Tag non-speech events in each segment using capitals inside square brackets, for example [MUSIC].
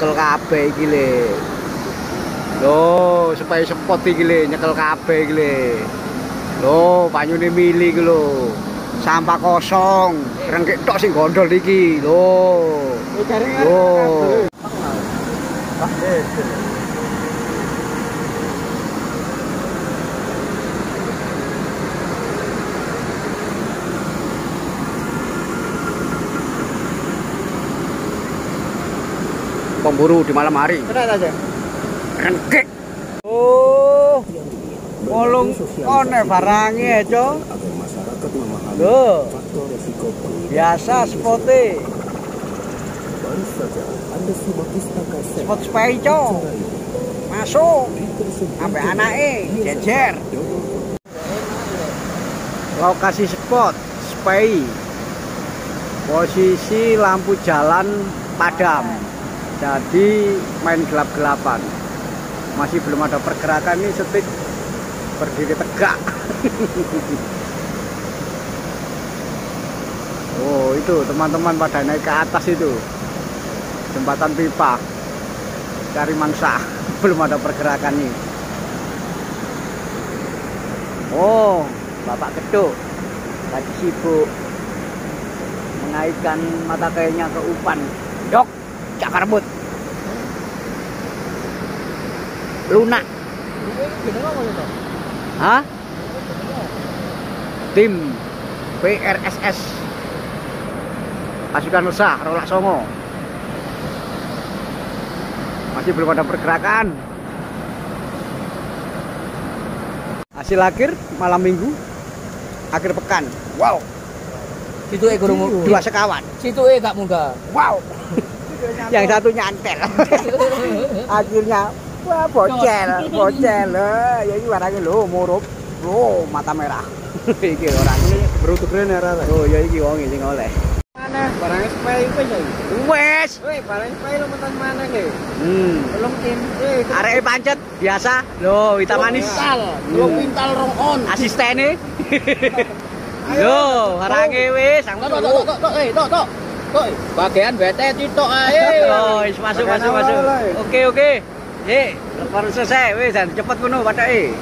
nyekel kabeh iki le. Lho, supaya spot iki le nyekel kabeh iki le. Lho, banyune mili iki lho. Sampah kosong, rengkek tok sing gondol iki. Lho. Lho. Pemburu di malam hari. Aja. Rengkek. Oh. Wolung one barange, Cok. Loh. Biasa spote. sehat Spot spy, Cok. Masuk. Sampai anake jejer. Lokasi spot spy. Posisi lampu jalan padam. Jadi main gelap-gelapan. Masih belum ada pergerakan nih setik berdiri tegak. [LAUGHS] oh, itu teman-teman pada naik ke atas itu. Jembatan pipa. Cari mangsa. [LAUGHS] Belum ada pergerakan nih. Oh, Bapak Keduk lagi sibuk mengaitkan mata kayaknya ke umpan. Dok, cakar but. Lunak. Hah? Tim PRSS Pasukan Nusa Rolak Songo masih belum ada pergerakan hasil akhir malam minggu akhir pekan wow Situ gurung. dua sekawan Situ eh gak munggah. wow yang satu nyantel. [LAUGHS] Akhirnya wah bocel bocel eh. Ya ini barangnya lo murup. Lo mata merah. [LAUGHS] Iki orang. Ini Berutuk rene rara. oh ya iki wong sing oleh Mana? Barangnya iku ya. wes! Weh, barangnya lu mentan mana ke? hmm. Belum tim. Arek pancet biasa. Lo hitam manis. Belum pintal rong on. asistene [LAUGHS] Yo, harange wis, sang Tok tok tok tok tok Tok. Bagian bete titok ae. [LAUGHS] Oh, masuk masuk masuk. Oke oke. Ye, baru selesai wis dan cepet ngono patake.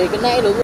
Eh kena lho